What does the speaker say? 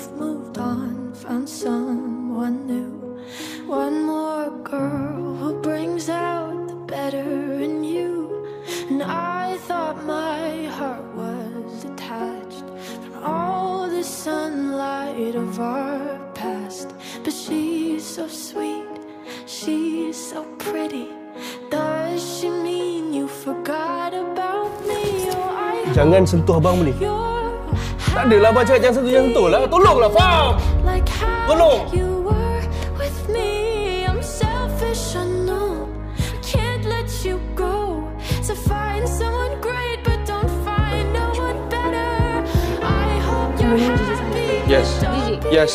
I've moved on, found someone new. One more girl who brings out the better in you. And I thought my heart was attached from all the sunlight of our past. But she's so sweet, she's so pretty. Does she mean you forgot about me? Jangan sentuh abang boleh. Tak adalah baca ayat yang sentuh yang betul lah. Tolonglah, faham? Tolong! Yes. Yes.